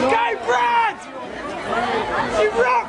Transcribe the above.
Go, Brad! You rock!